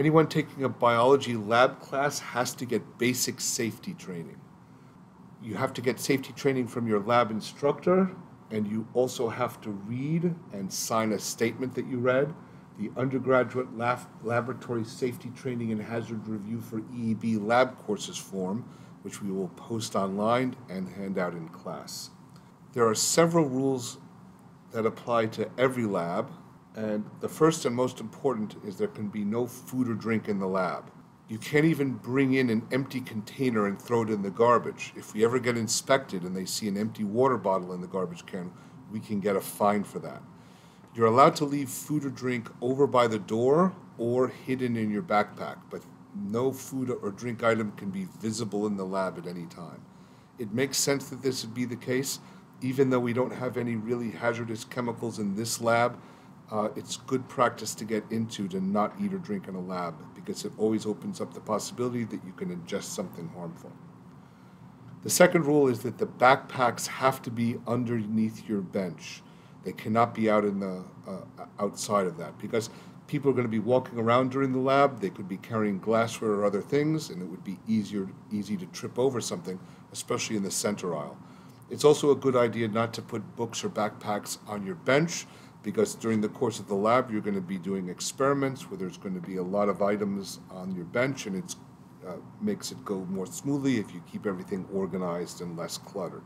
Anyone taking a biology lab class has to get basic safety training. You have to get safety training from your lab instructor, and you also have to read and sign a statement that you read. The undergraduate lab laboratory safety training and hazard review for EEB lab courses form, which we will post online and hand out in class. There are several rules that apply to every lab, and the first and most important is there can be no food or drink in the lab. You can't even bring in an empty container and throw it in the garbage. If we ever get inspected and they see an empty water bottle in the garbage can, we can get a fine for that. You're allowed to leave food or drink over by the door or hidden in your backpack, but no food or drink item can be visible in the lab at any time. It makes sense that this would be the case, even though we don't have any really hazardous chemicals in this lab uh, it's good practice to get into to not eat or drink in a lab because it always opens up the possibility that you can ingest something harmful. The second rule is that the backpacks have to be underneath your bench. They cannot be out in the uh, outside of that because people are going to be walking around during the lab. They could be carrying glassware or other things, and it would be easier easy to trip over something, especially in the center aisle. It's also a good idea not to put books or backpacks on your bench because during the course of the lab, you're going to be doing experiments where there's going to be a lot of items on your bench, and it uh, makes it go more smoothly if you keep everything organized and less cluttered.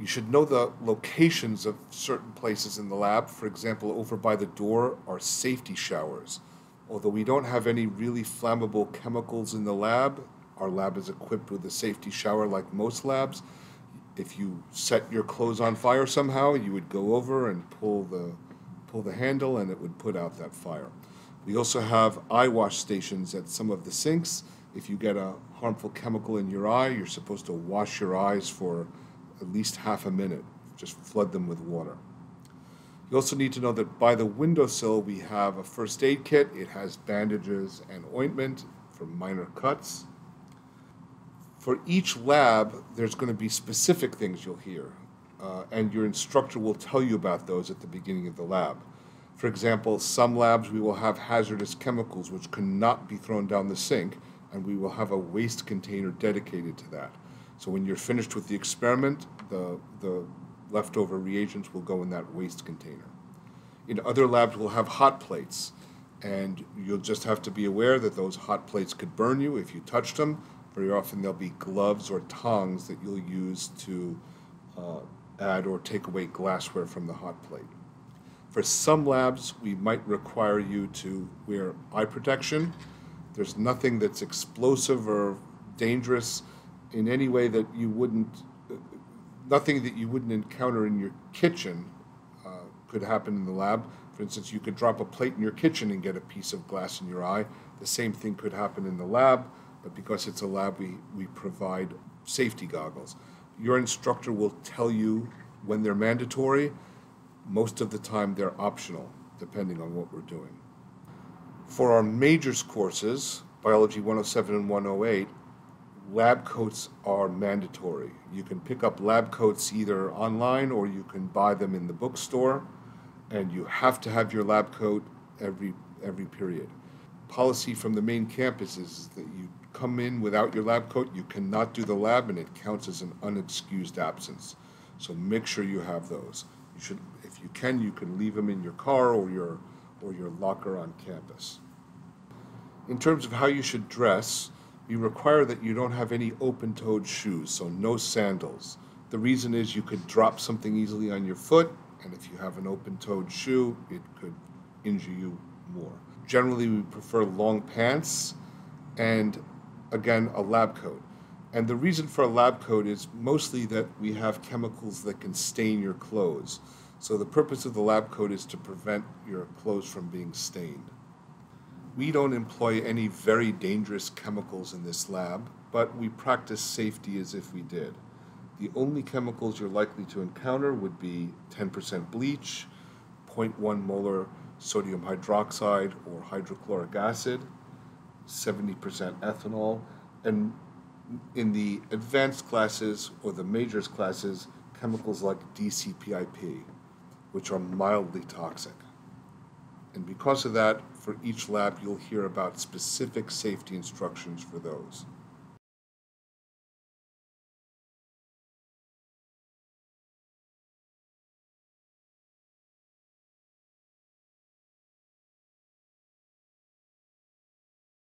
You should know the locations of certain places in the lab. For example, over by the door are safety showers. Although we don't have any really flammable chemicals in the lab, our lab is equipped with a safety shower like most labs if you set your clothes on fire somehow, you would go over and pull the pull the handle and it would put out that fire. We also have eye wash stations at some of the sinks. If you get a harmful chemical in your eye, you're supposed to wash your eyes for at least half a minute. Just flood them with water. You also need to know that by the windowsill we have a first aid kit. It has bandages and ointment for minor cuts for each lab, there's going to be specific things you'll hear, uh, and your instructor will tell you about those at the beginning of the lab. For example, some labs we will have hazardous chemicals which cannot be thrown down the sink, and we will have a waste container dedicated to that. So when you're finished with the experiment, the, the leftover reagents will go in that waste container. In other labs, we'll have hot plates, and you'll just have to be aware that those hot plates could burn you if you touched them, very often there'll be gloves or tongs that you'll use to uh, add or take away glassware from the hot plate. For some labs, we might require you to wear eye protection. There's nothing that's explosive or dangerous in any way that you wouldn't, nothing that you wouldn't encounter in your kitchen uh, could happen in the lab. For instance, you could drop a plate in your kitchen and get a piece of glass in your eye. The same thing could happen in the lab but because it's a lab, we, we provide safety goggles. Your instructor will tell you when they're mandatory. Most of the time, they're optional, depending on what we're doing. For our majors courses, Biology 107 and 108, lab coats are mandatory. You can pick up lab coats either online or you can buy them in the bookstore, and you have to have your lab coat every, every period. Policy from the main campus is that you come in without your lab coat, you cannot do the lab and it counts as an unexcused absence. So make sure you have those. You should, if you can, you can leave them in your car or your, or your locker on campus. In terms of how you should dress, we require that you don't have any open-toed shoes, so no sandals. The reason is you could drop something easily on your foot, and if you have an open-toed shoe, it could injure you more. Generally, we prefer long pants and again, a lab coat. And the reason for a lab coat is mostly that we have chemicals that can stain your clothes. So the purpose of the lab coat is to prevent your clothes from being stained. We don't employ any very dangerous chemicals in this lab, but we practice safety as if we did. The only chemicals you're likely to encounter would be 10% bleach, 0.1 molar sodium hydroxide or hydrochloric acid, 70% ethanol, and in the advanced classes or the majors classes, chemicals like DCPIP, which are mildly toxic. And because of that, for each lab, you'll hear about specific safety instructions for those.